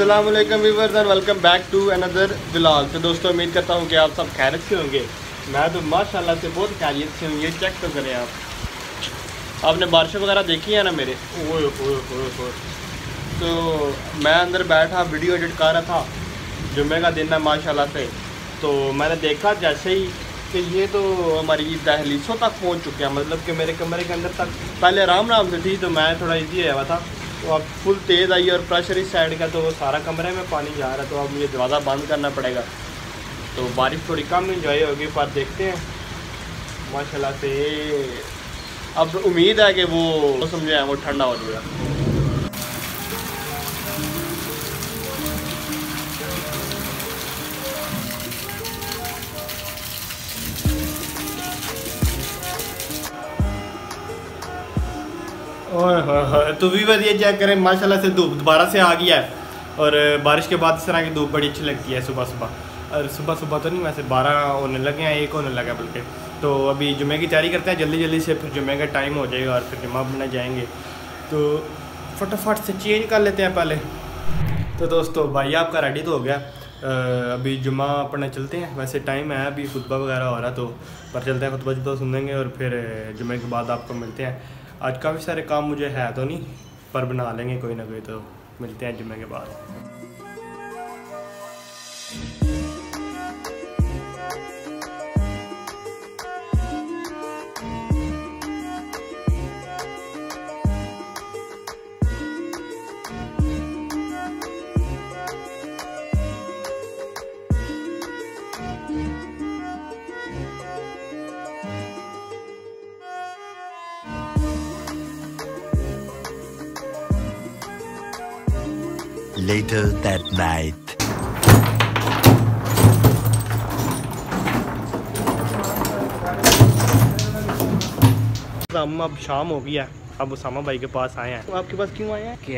अस्सलाम वालेकुम viewers and welcome back to another vlog तो दोस्तों उम्मीद करता हूँ कि आप सब खैरियत से होंगे। मैं तो माशाल्लाह से बहुत खैरियत से हूँ ये चेक तो करें आप। आपने बारिश वगैरह देखी है ना मेरे? ओए ओए ओए ओए। तो मैं अंदर बैठा वीडियो एडिट कर रहा था जुम्मे का दिन है माशाल्लाह से। तो मैंने देखा जैसे ही कि ये तो हमारी दहलीसों तक पहुँच चुके हैं। मतलब कि मेरे कमरे के अंदर तक पहले आराम आराम से थी तो मैं थोड़ा ईजी आया हुआ था। तो अब फुल तेज़ आई और प्रेशर इस साइड का तो वो सारा कमरे में पानी जा रहा है तो अब मुझे दरवाज़ा बंद करना पड़ेगा। तो बारिश थोड़ी कम इंजॉय होगी, पर देखते हैं। माशाल्लाह से अब उम्मीद है कि वो मौसम जो है वो ठंडा हो जाएगा। तो भी ये चेक करें। माशाल्लाह से धूप दोबारा से आ गया है। और बारिश के बाद इस तरह की धूप बड़ी अच्छी लगती है सुबह सुबह। और सुबह सुबह तो नहीं, वैसे बारह होने लगे हैं, एक होने लगा बल्कि। तो अभी जुमे की तैयारी करते हैं, जल्दी जल्दी से फिर जुमे का टाइम हो जाएगा और फिर जुम्मा बना जाएँगे। तो फटाफट से चेंज कर लेते हैं पहले। तो दोस्तों, भाई आपका रेडी तो हो गया। अभी जुम्मा पढ़ने चलते हैं। वैसे टाइम है, अभी खुतबा वगैरह हो रहा तो पर चलते हैं, खुतबा जुतबा सुनेंगे और फिर जुमे के बाद आपको मिलते हैं। आज काफ़ी सारे काम मुझे है तो नहीं, पर बना लेंगे कोई ना कोई तो। मिलते हैं जुम्मे के बाद। Later that night. हम अब शाम हो गया अब उसामा भाई के पास आए हैं। तो आपके पास क्यों आए हैं? के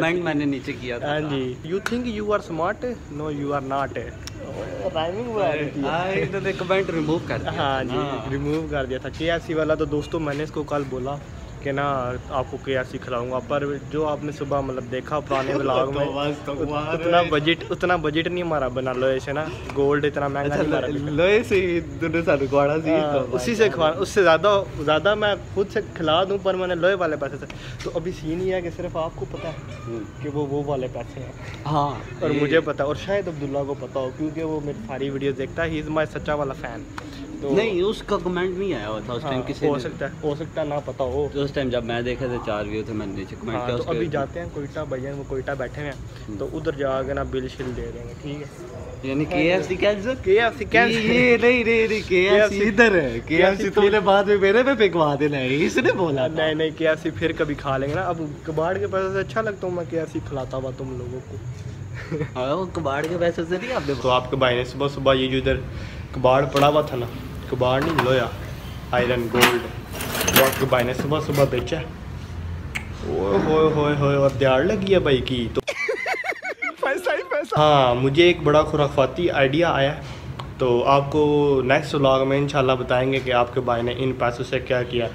कमेंट मैंने नीचे किया था। हाँ जी। You think you are smart no you are not comment remove कर दिया हाँ जी रिमूव हाँ। कर दिया था। के वाला तो दोस्तों मैंने इसको कल बोला। कि ना आपको के एफ़ खिलाऊँगा पर जो आपने सुबह मतलब देखा पुराने ब्लॉग में तो उतना बजट उतना बजट नहीं हमारा बना लोहे से ना। गोल्ड इतना महँगा नहीं मारा लोहे से सी हाँ, उसी से खवा उससे ज़्यादा ज़्यादा मैं खुद से खिला दूँ पर मैंने लोहे वाले पैसे से। तो अभी सीन ही है कि सिर्फ़ आपको पता है हम्म। कि वो वो वाले पैसे हैं। हाँ और मुझे पता और शायद अब्दुल्ला को पता हो क्योंकि वो मेरी सारी वीडियो देखता है ही इज़ माई सच्चा वाला फ़ैन तो नहीं उसका कमेंट नहीं आया हुआ था उस टाइम हाँ, किसी हो सकता है हो सकता है ना पता हो। तो उस टाइम जब मैं देखा था चार व्यू थे मैंने नीचे कमेंट हाँ, किया तो अभी जाते हैं कोयटा भैया वो कोयटा बैठे हैं। हम्म। तो उधर जाके ना बिल शिल दे देंगे ठीक है? यानी केएफसी केएफसी ये नहीं नहीं नहीं केएफसी इधर है केएफसी तुमने बाद में मेरे पे पिकवा देना है इसने बोला नहीं नहीं केएफसी फिर कभी खा लेंगे ना। अब कबाड़ के पैसे से अच्छा लगता हूँ मैं केएफसी खिलाता हुआ तुम लोगों को। हाँ कबाड़ के पैसे से नहीं आपने तो आपके भाई ने सुबह सुबह ये जो इधर कबाड़ पड़ा हुआ था ना कबाड़ नहीं लोया आयरन गोल्ड बहुत के भाई ने सुबह सुबह बेचा ओए होए होए होए और लगी है भाई की तो पैसा ही पैसा। हाँ मुझे एक बड़ा खुराफाती आइडिया आया तो आपको नेक्स्ट व्लॉग में इंशाल्लाह बताएँगे कि आपके भाई ने इन पैसों से क्या किया।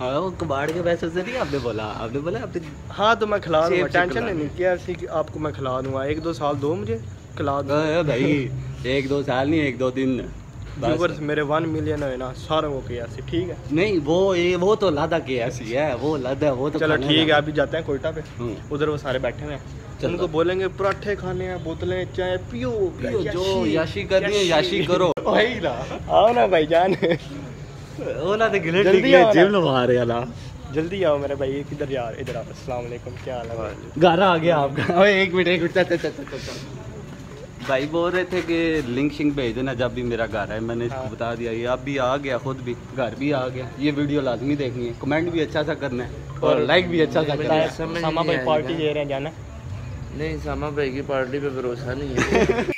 हाँ वो कबाड़ के पैसों से नहीं आपने बोला। आपने बोला आपने हाँ तो मैं खिला दूँगा टेंशन नहीं किया कि आपको मैं खिला दूँगा। एक दो साल दो मुझे खिला दूँगा। भाई एक दो साल नहीं एक दो दिन। व्यूवर्स मेरे वन मिलियन है ना सारे वो के ऐसी ठीक है? नहीं वो ये वो तो लादा के ऐसी है वो लादा वो तो चलो ठीक है अभी जाते हैं कोयटा पे। हम्म। उधर वो सारे बैठे हुए हैं। उनको बोलेंगे पराठे खाने हैं बोतलें चाय पियो पियो जो याशी करनी है याशी करो। भाई ना आओ ना भाई जान। वो ना तो गिलेट निकले जिम लगा रहे ना। जल्दी आओ मेरे भाई किधर यार इधर आओ अस्सलाम वालेकुम क्या हाल है? घर आ गया आपका। ओए एक मिनट एक मिनट भाई बोल रहे थे कि लिंक शिंक भेज देना जब भी मेरा घर है। मैंने इसको हाँ। बता दिया ये अब भी आ गया खुद भी घर भी आ गया। ये वीडियो लाजमी देखनी है। कमेंट भी अच्छा सा करना है और लाइक भी अच्छा सा करना है। सामा भाई पार्टी दे रहे हैं जाना। नहीं सामा भाई की पार्टी पे भरोसा नहीं है।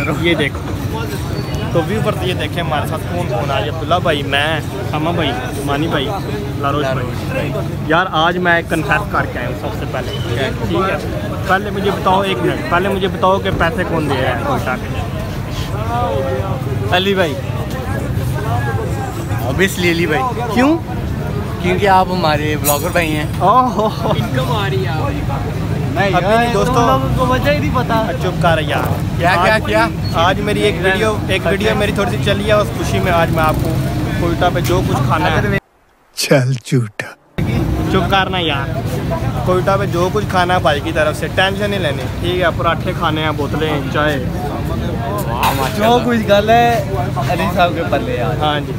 ये देखो। तो व्यू पर ये देखें हमारे साथ कौन कौन आज अब्दुल्ला भाई मैं अमा भाई मानी भाई लारोज भाई। यार आज मैं कन्फेस करके आया हूँ सबसे पहले। ठीक है? पहले मुझे बताओ एक मिनट पहले मुझे बताओ कि पैसे कौन दे रहे हैं के अली भाई। ऑब्वियसली अली भाई। क्यों? क्योंकि आप हमारे ब्लॉगर भाई हैं। ओह। इनकम आ रही है। नहीं अभी नहीं, दोस्तों। को वजह ही नहीं पता। चुप कर यार। क्या क्या क्या? आज मेरी एक वीडियो एक वीडियो मेरी थोड़ी सी चली है उस खुशी में आज मैं आपको कोयटा पे जो कुछ खाना है। चल झूठा। चुप करना यार। कोयटा पे जो कुछ खाना है भाई की तरफ़ से टेंशन नहीं लेनी। ठीक है पराठे खाने हैं बोतलें चाय। जो कुछ गल है अली साहब के पल्ले यार। हाँ जी।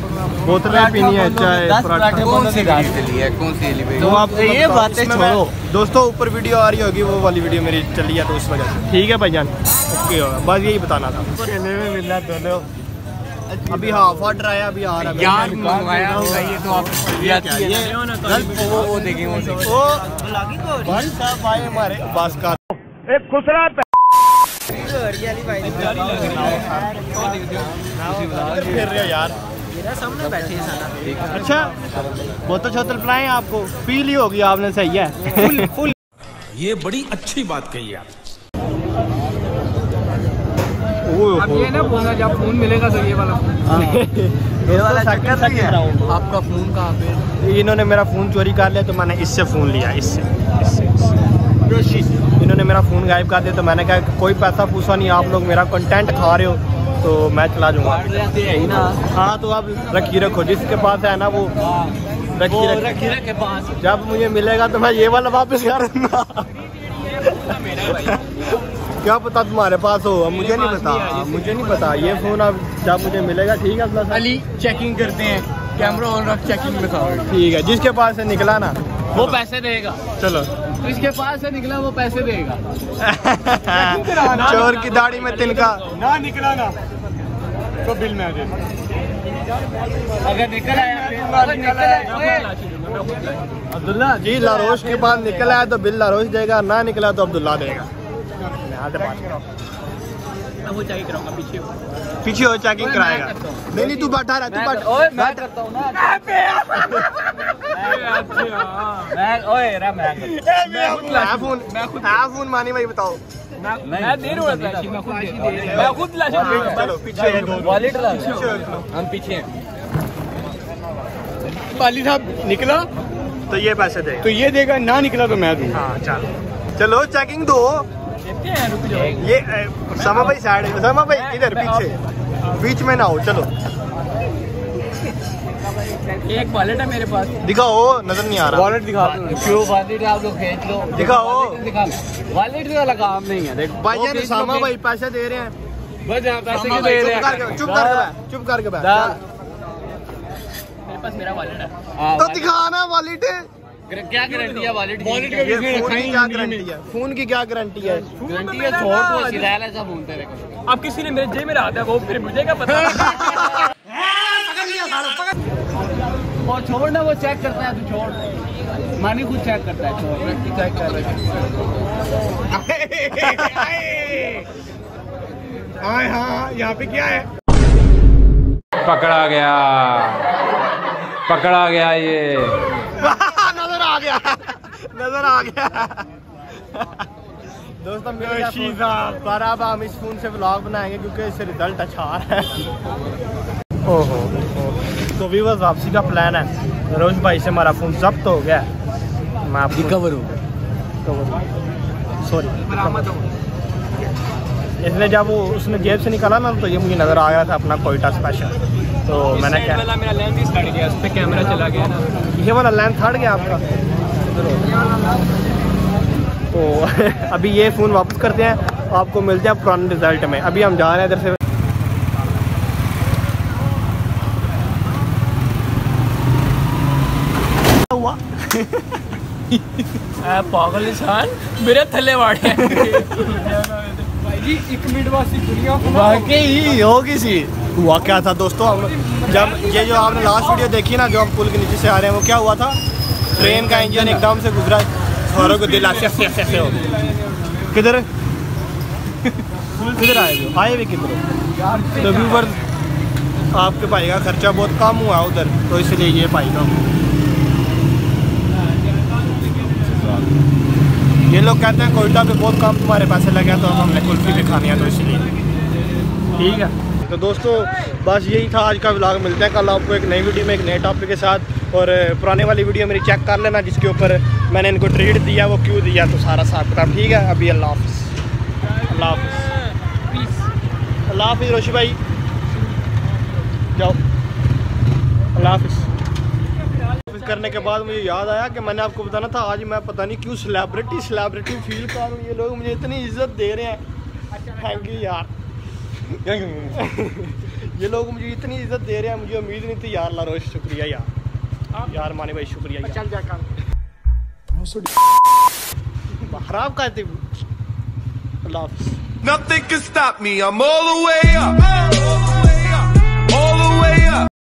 बोतलें पीनी है चाय पराठे कौन सी गाड़ी चली है कौन सी तो आप ये बातें छोड़ो दोस्तों ऊपर वीडियो आ रही होगी वो वाली वीडियो मेरी चली है तो उस वजह से ठीक है भाईजान ओके होगा बस यही बताना था मिलना दोनों अभी हाफ़ ऑर्डर आया अभी आ रहा है यार मंगवाया होगा ये तो आप ये क्या है? ये वो वो देखेंगे वो ओ भाई साहब आए हमारे बस का फिर रहे हो यार सामने बैठे हैं साला। अच्छा बोतल छोतल पिलाएँ आपको। फील ही होगी आपने सही है। Full full. ये बड़ी अच्छी बात कही आप अब ये ना बोलना जब फ़ोन मिलेगा तो ये वाला ये वाला चक्कर है। आपका फ़ोन कहाँ पे इन्होंने मेरा फ़ोन चोरी कर लिया तो मैंने इससे फ़ोन लिया इससे इससे इससे। इन्होंने मेरा फ़ोन गायब कर दिया तो मैंने कहा कोई पैसा पूछा नहीं आप लोग मेरा कंटेंट खा रहे हो। तो मैं चला जाऊँगा। हाँ तो आप रखी रखो जिसके पास है ना वो रखी रखो रखी के पास। जब मुझे मिलेगा तो मैं ये वाला वापस कर दूँगा। क्या पता तुम्हारे पास हो अब मुझे नहीं पता। मुझे नहीं पता। ये फ़ोन अब जब मुझे मिलेगा ठीक है अली चेकिंग करते हैं। कैमरा ऑन रख चेकिंग में ठीक है जिसके पास से निकला ना। वो पैसे देगा। चलो। इसके पास से निकला वो पैसे देगा। चोर की दाढ़ी में तिनका ना निकला ना। तो बिल में आ अगर निकल आया आया। अब्दुल्ला जी लारोश के पास निकला है तो बिल लारोश देगा ना निकला तो अब्दुल्ला देगा। वो कराऊँगा पीछे पीछे हो चेकिंग कराएगा। नहीं नहीं तू बैठा रहा तू बैठ। ओए मैं करता हूँ ना मैं ओए रा मैं मैं फ़ोन मैं खुद फ़ोन मानी भाई बताओ। मैं दे रहा हूँ मैं खुद दे रहा हूँ। मैं खुद लाश चलो पीछे दो- वॉलेट ला पीछे हम पीछे हैं। पाली साहब निकला? तो ये पैसे देगा। तो ये देगा ना निकला तो मैं दूँगा। हाँ चलो। चलो चेकिंग दो। ये समा भाई साइड समा भाई इधर पीछे। बीच में ना हो चलो। एक वॉलेट है मेरे पास। दिखाओ नज़र नहीं आ रहा। वॉलेट दिखा दो। क्यों वॉलेट आप लोग खींच लो। दिखाओ। दिखा वॉलेट वाला काम नहीं है देख। भाई यार सामा भाई पैसे दे रहे हैं। बस यहाँ पैसे क्यों दे रहे हैं। चुप करके बैठ चुप करके बैठ। मेरे पास मेरा वॉलेट है। हाँ, तो दिखाना वॉलेट क्या गारंटी है? वॉलेट वॉलेट ये फ़ोन की क्या गारंटी है? फ़ोन की क्या गारंटी है? गारंटी है छोड़ तो सिलाया ऐसा फ़ोन तेरे को अब किसी ने मेरे जेब में रहा था वो फिर मुझे क्या पता? और छोड़ ना वो चेक करता है तू छोड़। मानी खुद चेक करता है छोड़। चेक कर हाँ हाँ यहाँ पे क्या है? पकड़ा गया। पकड़ा गया ये। नज़र आ गया। दोस्तों मेरे पर अब हम इस फ़ोन से व्लॉग बनाएँगे क्योंकि इससे रिज़ल्ट अच्छा आ रहा है। ओहो तो व्यूवर्स वापसी का प्लान है। रोज भाई से हमारा फ़ोन जब्त हो गया। मैं आपको रिकवर हो। सॉरी इसलिए जब वो उसने जेब से निकाला ना तो ये मुझे नज़र आ गया था अपना कोयटा स्पेशल तो मैंने क्या मेरा लेंस ही गया उस पे कैमरा चला गया ना। ये वाला लेंथ हट गया आपका। तो अभी ये फ़ोन वापस करते हैं। आपको मिलते हैं पुराने रिज़ल्ट में। अभी हम जा रहे हैं इधर से। हुआ? पागल इंसान मेरे थल्ले वाड़े भाई जी एक मिनट वास्ते दुनिया वाकई होगी सी। हुआ क्या था दोस्तों? हम जब ये जो आपने लास्ट वीडियो देखी ना जो हम पुल के नीचे से आ रहे हैं वो क्या हुआ था? ट्रेन का इंजन एकदम से गुजरा। सौरों को दिल ऐसे ऐसे ऐसे हो किधर? किधर आए हो? आए भी किधर? तो व्यूवर आपके भाई का खर्चा बहुत कम हुआ उधर तो इसलिए ये भाई का। ये लोग कहते हैं कोयटा पे बहुत कम तुम्हारे पैसे लगे तो हमने कुल्फी भी खानी है तो इसलिए। ठीक है। तो दोस्तों, बस यही था आज का व्लॉग मिलते हैं कल आपको एक नई वीडियो में, एक नए टॉपिक के साथ। और पुराने वाली वीडियो मेरी चेक कर लेना, जिसके ऊपर मैंने इनको ट्रीट दिया, वो क्यों दिया तो सारा साफ़ किताब ठीक है? अभी अल्लाह हाफिज़। अल्लाह हाफिज़। अल्लाह हाफिज़ रोशी भाई। जाओ। अल्लाह हाफिज़। करने के बाद मुझे याद आया कि मैंने आपको बताना था, आज मैं पता नहीं क्यों सेलिब्रिटी सेलिब्रिटी फील कर रहा हूँ। ये लोग मुझे इतनी इज़्ज़त दे रहे हैं। थैंक यू यार। ये लोग मुझे इतनी इज़्ज़त दे रहे हैं मुझे उम्मीद नहीं थी यार लारोश शुक्रिया यार यार माने भाई शुक्रिया यार। चल जा खराब कहते अल्लाह हाफिज़ Nothing can stop me. I'm all the way up.